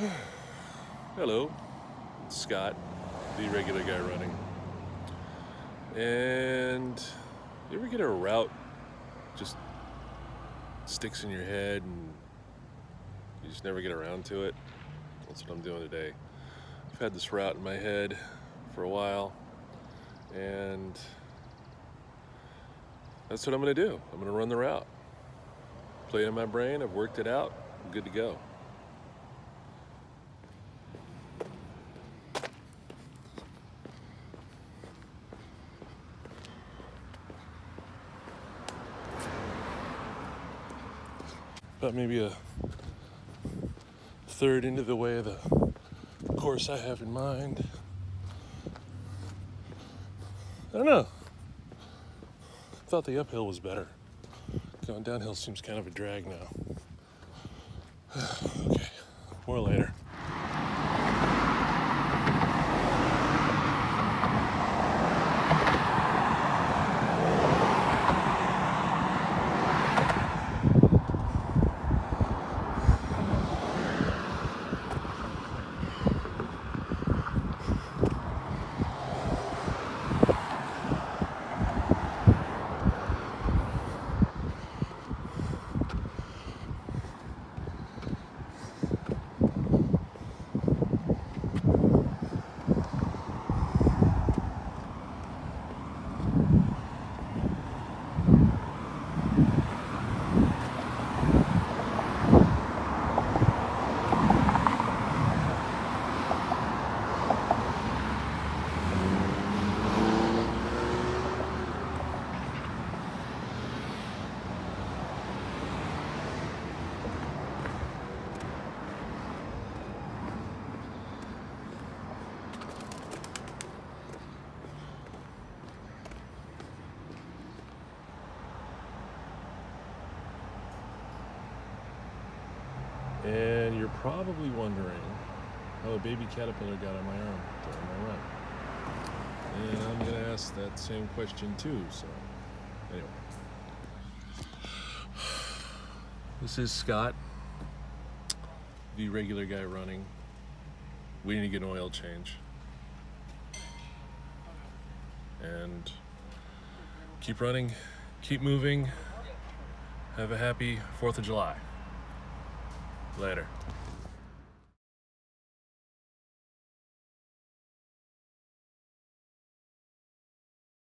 Hello, it's Scott, the regular guy running. And you ever get a route just sticks in your head and you just never get around to it? That's what I'm doing today. I've had this route in my head for a while and that's what I'm gonna do. I'm gonna run the route. Play it in my brain, I've worked it out, I'm good to go. About maybe a third into the way of the course I have in mind. I don't know. Thought the uphill was better. Going downhill seems kind of a drag now. okay, more later. And you're probably wondering how a baby caterpillar got on my arm during my run. And I'm going to ask that same question too, so anyway. This is Scott, the regular guy running. We need to get an oil change. And keep running, keep moving. Have a happy 4th of July. Later.